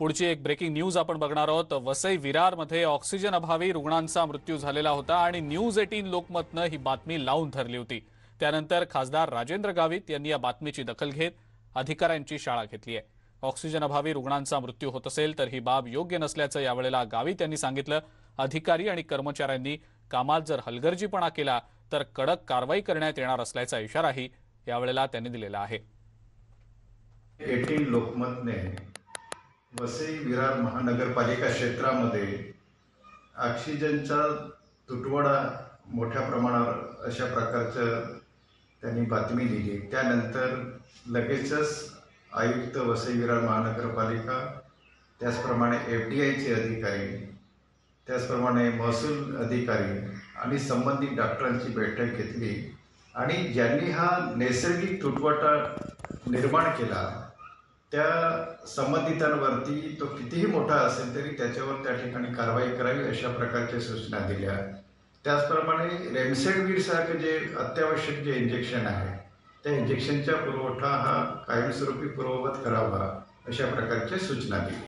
पुढची एक breaking news आपण बघणार आहोत. वसई विरारमध्ये ऑक्सिजन अभावी रुग्णांचा मृत्यू झालेला होता आणि न्यूज एटीन लोकमतनं ही बातमी लावून धरली होती. त्यानंतर खासदार राजेंद्र गावित यांनी या बातमीची दखल घेत अधिकाऱ्यांची शाळा घेतली आहे. ऑक्सिजन अभावी रुग्णांचा मृत्यू होत असेल तर ही बाब योग्य नसल्याचं यावेळेला गावित यांनी सांगितलं. अधिकारी आणि कर्मचाऱ्यांनी कामात जर हलगर्जीपणा केला तर कडक कारवाई करण्यात येणार असल्याचा इशाराही यावेळेला त्यांनी दिलेला आहे. एटीन लोकमतने वसई विरार महानगरपालिका क्षेत्रामध्ये ऑक्सिजनचा तुटवडा मोठ्या प्रमाणावर अशा प्रकारचं त्यांनी बातमी दिली त्यानंतर लगेचच आयुक्त वसई विरार महानगरपालिका त्याचप्रमाणे एफ डी आयचे अधिकारी त्याचप्रमाणे महसूल अधिकारी आणि संबंधित डॉक्टरांची बैठक घेतली. आणि ज्यांनी हा नैसर्गिक तुटवटा निर्माण केला त्या संबंधितांवरती तो कितीही मोठा असेल तरी त्याच्यावर त्या ठिकाणी कारवाई करावी अशा प्रकारच्या सूचना दिल्या. त्याचप्रमाणे रेमसेडवीरसारखं जे अत्यावश्यक जे इंजेक्शन आहे त्या इंजेक्शनचा पुरवठा हा कायमस्वरूपी पूर्ववत करावा अशा प्रकारच्या सूचना दिल्या.